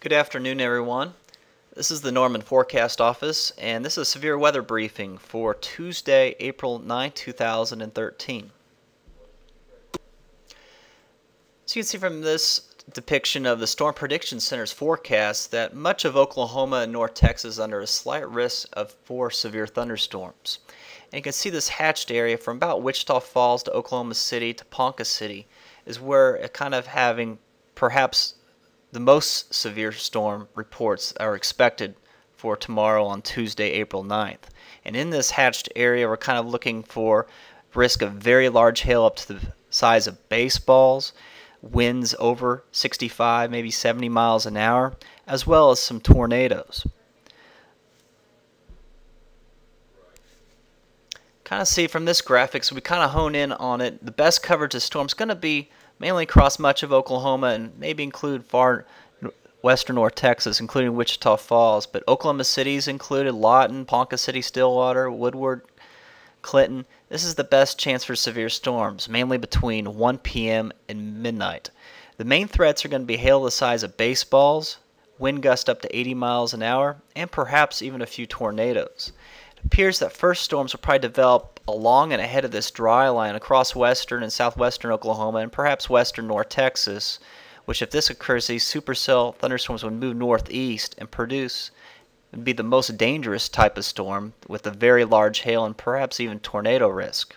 Good afternoon, everyone. This is the Norman Forecast Office, and this is a severe weather briefing for Tuesday, April 9, 2013. So you can see from this depiction of the Storm Prediction Center's forecast that much of Oklahoma and North Texas is under a slight risk of four severe thunderstorms. And you can see this hatched area from about Wichita Falls to Oklahoma City to Ponca City is where it kind of having perhaps the most severe storm reports are expected for tomorrow on Tuesday, April 9th. And in this hatched area, we're kind of looking for risk of very large hail up to the size of baseballs winds over 65, maybe 70 miles an hour, as well as some tornadoes. Kind of see from this graphic, so we kind of hone in on it. The best coverage of storms going to be mainly across much of Oklahoma and maybe include far western North Texas, including Wichita Falls. But Oklahoma cities included, Lawton, Ponca City, Stillwater, Woodward, Clinton, this is the best chance for severe storms, mainly between 1 p.m. and midnight. The main threats are going to be hail the size of baseballs, wind gust up to 80 miles an hour, and perhaps even a few tornadoes. It appears that first storms will probably develop along and ahead of this dry line across western and southwestern Oklahoma and perhaps western North Texas, which if this occurs, these supercell thunderstorms would move northeast and produce would be the most dangerous type of storm with a very large hail and perhaps even tornado risk.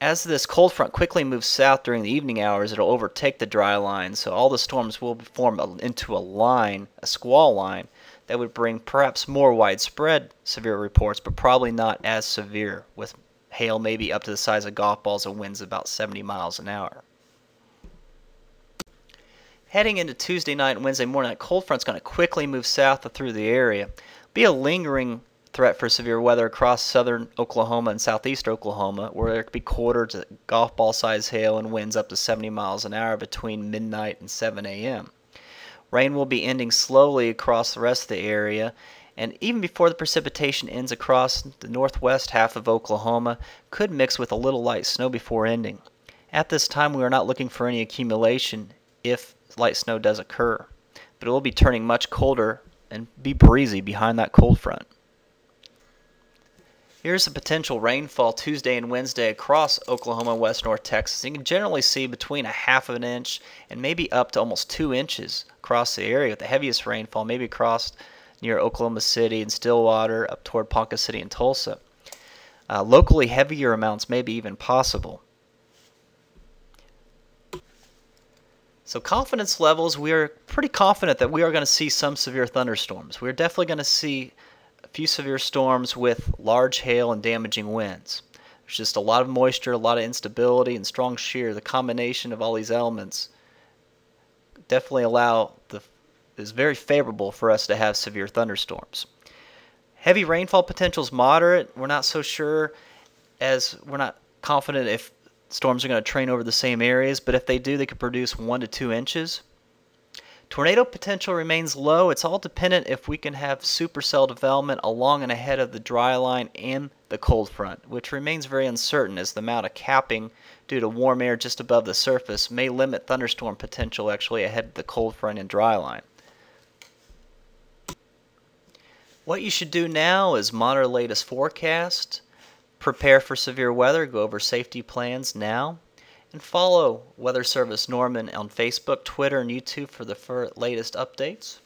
As this cold front quickly moves south during the evening hours, it'll overtake the dry line, so all the storms will form into a line, a squall line, that would bring perhaps more widespread severe reports, but probably not as severe, with hail maybe up to the size of golf balls and winds about 70 miles an hour. Heading into Tuesday night and Wednesday morning, that cold front's going to quickly move south through the area. Be a lingering threat for severe weather across southern Oklahoma and southeast Oklahoma, where there could be quarter to golf ball size hail and winds up to 70 miles an hour between midnight and 7 a.m. Rain will be ending slowly across the rest of the area, and even before the precipitation ends across the northwest half of Oklahoma, could mix with a little light snow before ending. At this time, we are not looking for any accumulation if light snow does occur, but it will be turning much colder and be breezy behind that cold front. Here's the potential rainfall Tuesday and Wednesday across Oklahoma and west north Texas. You can generally see between a half of an inch and maybe up to almost two inches across the area. With the heaviest rainfall maybe across near Oklahoma City and Stillwater up toward Ponca City and Tulsa. Uh, locally heavier amounts may be even possible. So confidence levels, we are pretty confident that we are going to see some severe thunderstorms. We're definitely going to see a few severe storms with large hail and damaging winds. There's just a lot of moisture, a lot of instability, and strong shear. The combination of all these elements definitely allow the is very favorable for us to have severe thunderstorms. Heavy rainfall potential is moderate. We're not so sure as we're not confident if storms are going to train over the same areas, but if they do, they could produce one to two inches. Tornado potential remains low. It's all dependent if we can have supercell development along and ahead of the dry line and the cold front, which remains very uncertain as the amount of capping due to warm air just above the surface may limit thunderstorm potential actually ahead of the cold front and dry line. What you should do now is monitor the latest forecast, Prepare for severe weather. Go over safety plans now. And follow Weather Service Norman on Facebook, Twitter, and YouTube for the latest updates.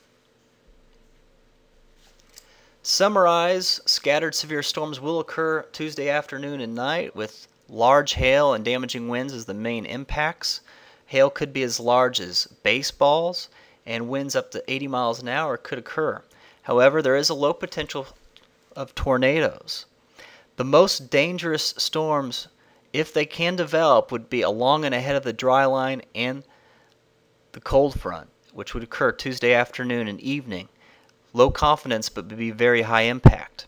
Summarize scattered severe storms will occur Tuesday afternoon and night with large hail and damaging winds as the main impacts. Hail could be as large as baseballs, and winds up to 80 miles an hour could occur. However, there is a low potential of tornadoes. The most dangerous storms, if they can develop, would be along and ahead of the dry line and the cold front, which would occur Tuesday afternoon and evening. Low confidence, but be very high impact.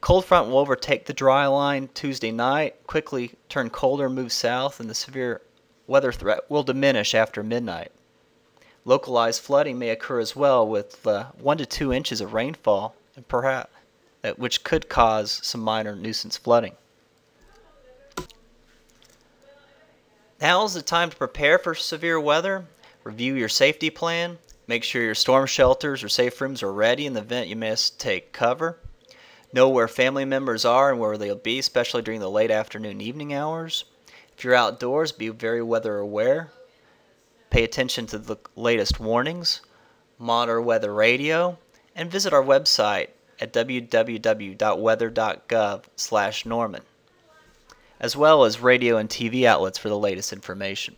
Cold front will overtake the dry line Tuesday night, quickly turn colder, move south, and the severe weather threat will diminish after midnight. Localized flooding may occur as well with uh, 1 to 2 inches of rainfall and perhaps uh, which could cause some minor nuisance flooding. Now is the time to prepare for severe weather, review your safety plan, Make sure your storm shelters or safe rooms are ready in the event you must take cover. Know where family members are and where they'll be, especially during the late afternoon evening hours. If you're outdoors, be very weather aware. Pay attention to the latest warnings. Monitor weather radio and visit our website at www.weather.gov/norman as well as radio and TV outlets for the latest information.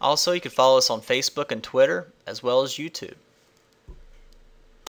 Also, you can follow us on Facebook and Twitter, as well as YouTube.